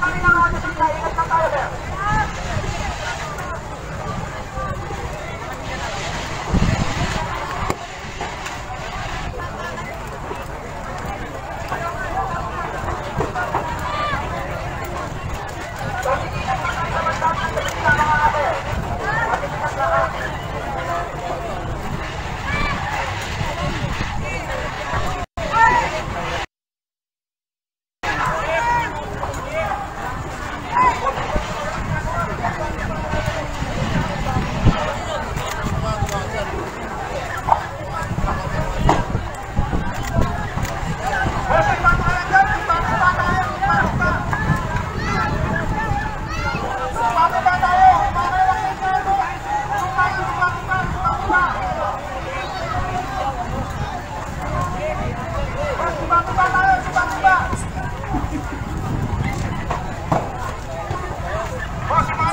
Kami na mga